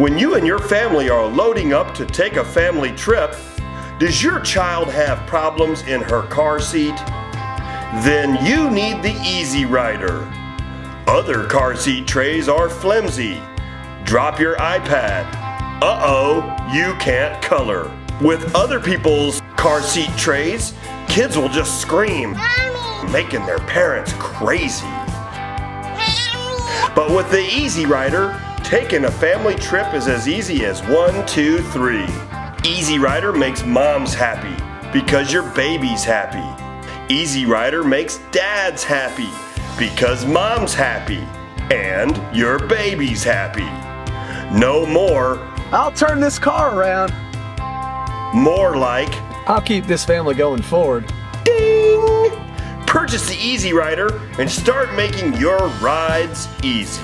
When you and your family are loading up to take a family trip, does your child have problems in her car seat? Then you need the Easy Rider. Other car seat trays are flimsy. Drop your iPad. Uh-oh, you can't color. With other people's car seat trays, kids will just scream, Mommy! making their parents crazy. Mommy! But with the Easy Rider, taking a family trip is as easy as one, two, three. Easy Rider makes moms happy because your baby's happy. Easy Rider makes dads happy because mom's happy and your baby's happy. No more, I'll turn this car around. more like I'll keep this family going forward. ding! Purchase the Easy Rider and start making your rides easy.